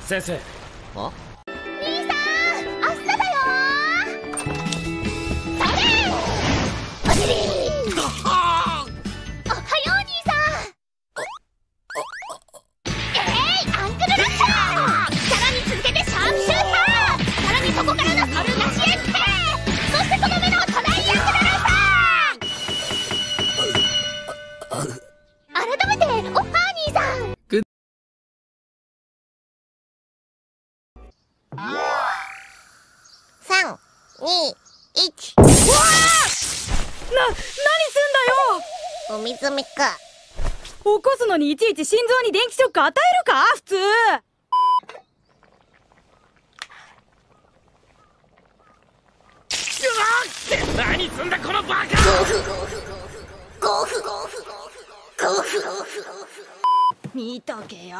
先生。あんだよ！お水目か。起こすのにいちいち心臓に電気ショック与えるか？普通。何すんだこのバカ！ゴフゴフゴフ見とけよ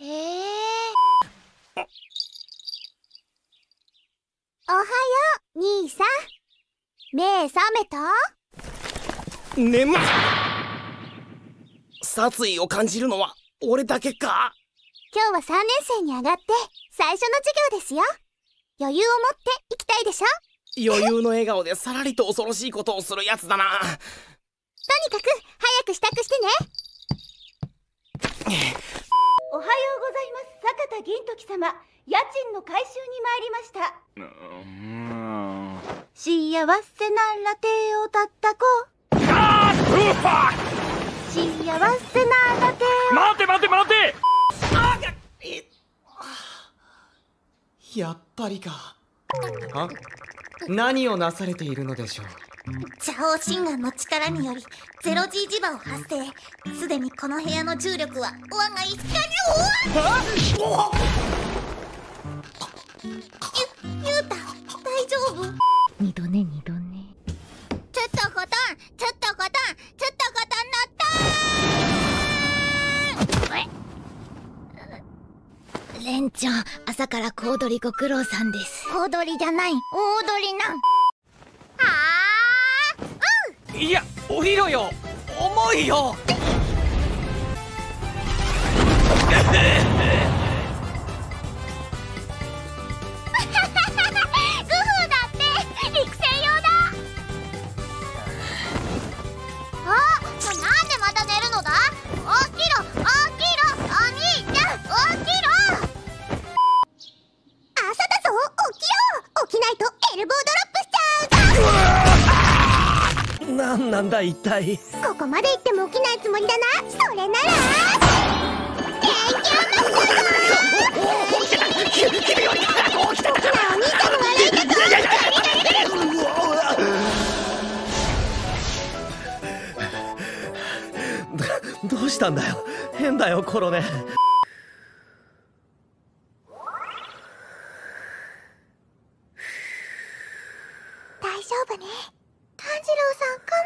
へえ。おはよう、兄さん。目覚めた？眠っ。殺意を感じるのは俺だけか？今日は三年生に上がって最初の授業ですよ。余裕を持って行きたいでしょ？余裕の笑顔でさらりと恐ろしいことをするやつだな。とにかく早く支度してね。おはようございます。坂田銀時様。家賃の回収に参りました幸せなら手を叩こうあーうわ幸せなら手を。待て待て待て。やっぱりか。あ何をなされているのでしょう？邪王神眼の力によりゼロ G 磁場を発生。すでにこの部屋の重力は我が一家におわゆゆうた大丈夫？二度寝二度寝。ちょっとコトンちょっとコトンちょっとコトン乗ったレンちゃん朝から小躍りご苦労さんです。小躍りじゃない。大踊りなん。あいや降りろよ。重いよ なんだ一体。ここまで行っても起きないつもりだなそれなら元気を出すぞ君より早く起きてたなお兄ちゃんの笑いだぞどうしたんだよ。変だよコロネ。大丈夫ね。炭治郎さん頑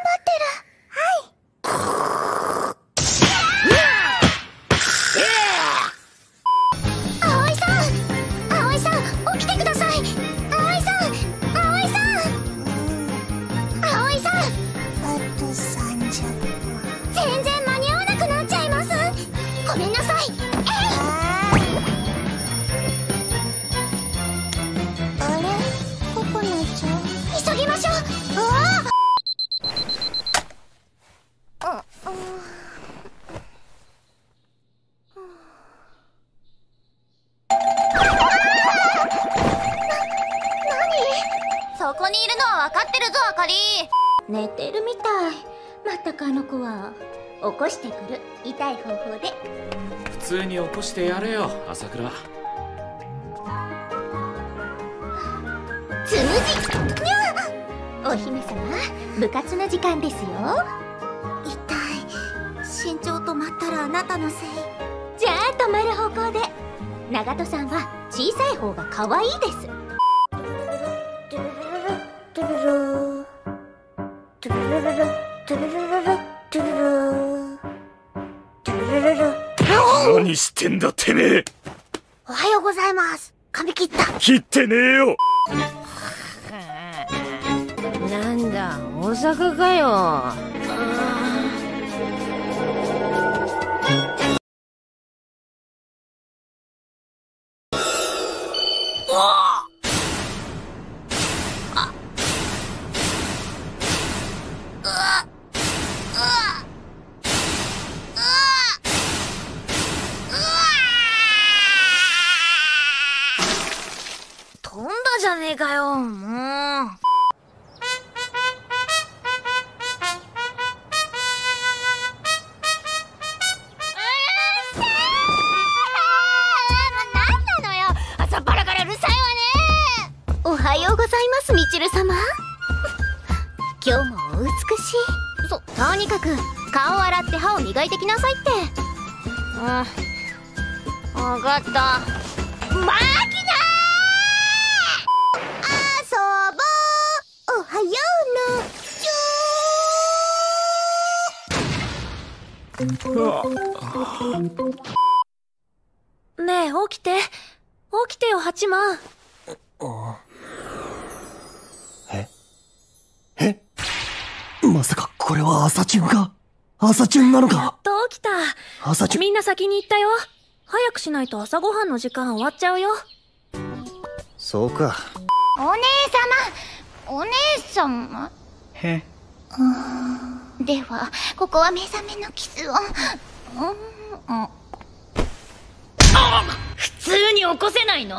分かってるぞあかり。寝てるみたい。まったくあの子は起こしてくる。痛い方法で。普通に起こしてやれよ朝倉。つむじ。にゃお姫様部活の時間ですよ。痛い。身長止まったらあなたのせい。じゃあ止まる方向で。長門さんは小さい方が可愛いですしてんだてめえ。おはようございます。髪切った。切ってねえよ。なんだ大阪かよ飛んだじゃねえかよもう何なのよ朝っぱらからうるさいわねおはようございますみちる様今日もお美しいとにかく顔洗って歯を磨いてきなさいってうん分かったマキねえ起きて。起きてよ八幡。まさかこれは朝チュンか朝チュンなのか？と起きた。朝チュン。みんな先に行ったよ。早くしないと朝ごはんの時間終わっちゃうよ。そうか。お姉様。お姉様？へではここは目覚めのキスを。うん。普通に起こせないの？